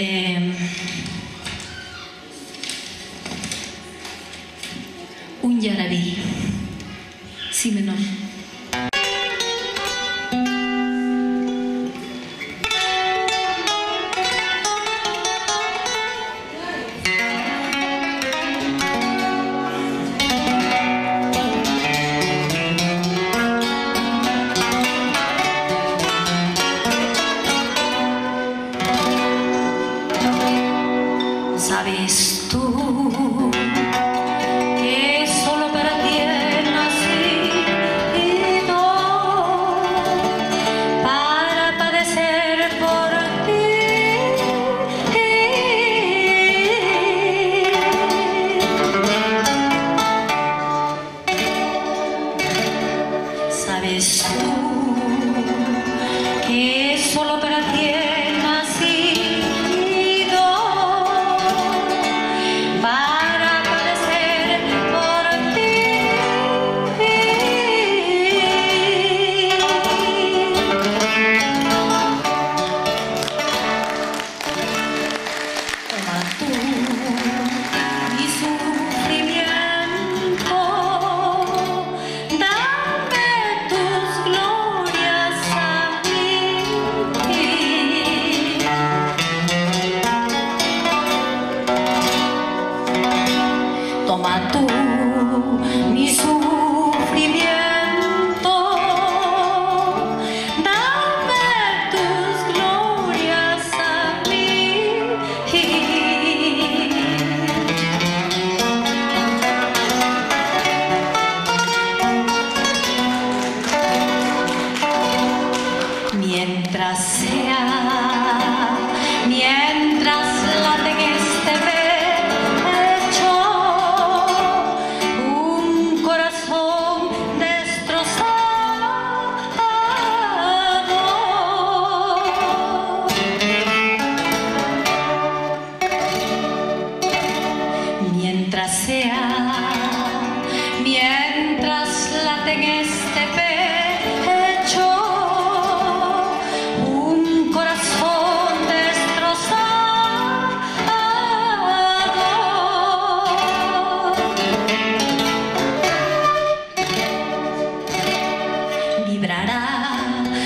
Eh, un yarabí, si menor.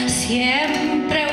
siempre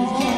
Oh.